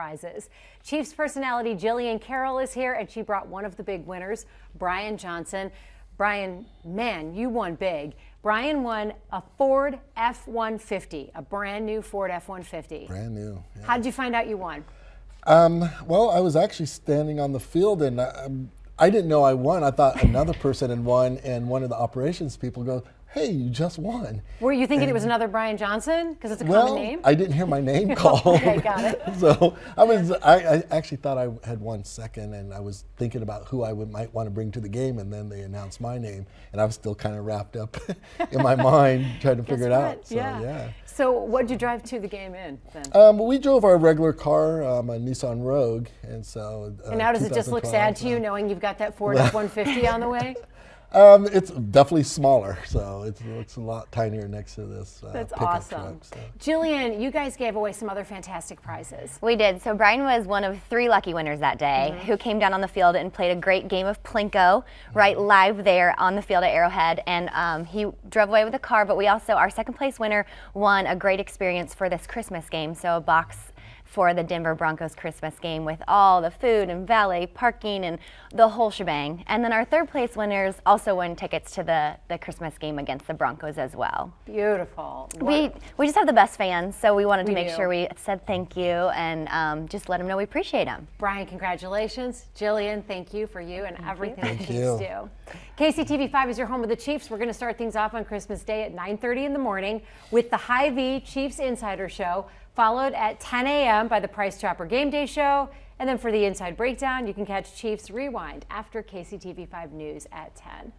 prizes. Chiefs personality Jillian Carroll is here, and she brought one of the big winners, Brian Johnson. Brian, man, you won big. Brian won a Ford F-150, a brand new Ford F-150. Brand new. Yeah. How did you find out you won? Um, well, I was actually standing on the field and um, I didn't know I won. I thought another person had won, and one of the operations people goes, hey, you just won. Were you thinking and, it was another Brian Johnson because it's a well, common name? I didn't hear my name called. okay, got it. so I was, I, I, actually thought I had one second, and I was thinking about who I would might want to bring to the game, and then they announced my name, and I was still kind of wrapped up in my mind trying to figure it out. So, yeah. yeah. So what did you drive to the game in then? Um, we drove our regular car, um, a Nissan Rogue, and so. Uh, and now does it just look sad to you knowing you've got that Ford F-150 on the way? Um, it's definitely smaller, so it looks a lot tinier next to this. Uh, That's awesome. Truck, so. Jillian, you guys gave away some other fantastic prizes. We did. So Brian was one of three lucky winners that day mm -hmm. who came down on the field and played a great game of Plinko right live there on the field at Arrowhead. And um, he drove away with a car, but we also, our second place winner, won a great experience for this Christmas game. So a box for the Denver Broncos Christmas game with all the food and valet parking and the whole shebang. And then our third place winners also won tickets to the, the Christmas game against the Broncos as well. Beautiful. We, we just have the best fans, so we wanted to we make do. sure we said thank you and um, just let them know we appreciate them. Brian, congratulations. Jillian, thank you for you and thank everything you. the Chiefs do. KCTV5 is your home of the Chiefs. We're going to start things off on Christmas Day at 9.30 in the morning with the Hy-Vee Chiefs Insider Show followed at 10 a.m. by the Price Chopper Game Day Show. And then for the Inside Breakdown, you can catch Chiefs Rewind after KCTV5 News at 10.